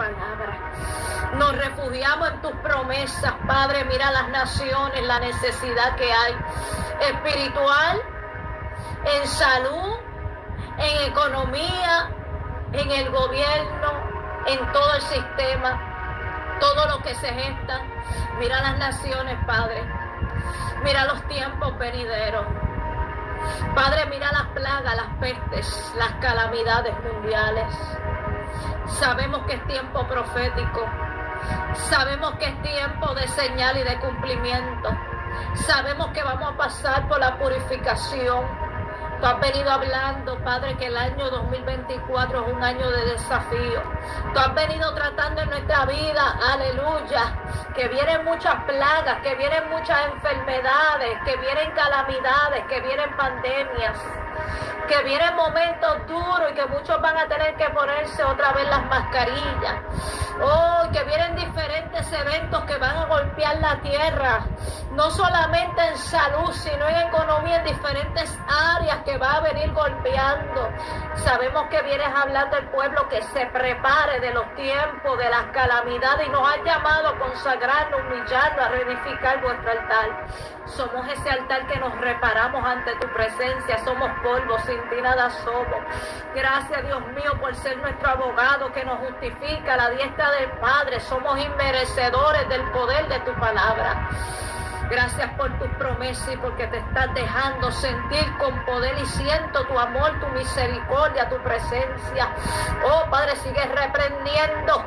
palabra. Nos refugiamos en tus promesas, Padre. Mira las naciones, la necesidad que hay espiritual, en salud, en economía, en el gobierno, en todo el sistema, todo lo que se gesta. Mira las naciones, Padre. Mira los tiempos venideros. Padre, mira las plagas, las pestes, las calamidades mundiales. Sabemos que es tiempo profético. Sabemos que es tiempo de señal y de cumplimiento. Sabemos que vamos a pasar por la purificación Tú has venido hablando, Padre, que el año 2024 es un año de desafío. Tú has venido tratando en nuestra vida, aleluya, que vienen muchas plagas, que vienen muchas enfermedades, que vienen calamidades, que vienen pandemias que vienen momentos duros y que muchos van a tener que ponerse otra vez las mascarillas. Oh, que vienen diferentes eventos que van a golpear la tierra, no solamente en salud, sino en economía, en diferentes áreas que va a venir golpeando. Sabemos que vienes hablando del pueblo que se prepare de los tiempos, de las calamidades y nos ha llamado a consagrarnos, humillarnos, a reedificar vuestro altar. Somos ese altar que nos reparamos ante tu presencia, somos polvo, sin ti nada somos. Gracias Dios mío por ser nuestro abogado que nos justifica a la diestra del Padre. Somos inmerecedores del poder de tu palabra. Gracias por tu promesa y porque te estás dejando sentir con poder y siento tu amor, tu misericordia, tu presencia. Oh Padre, sigue reprendiendo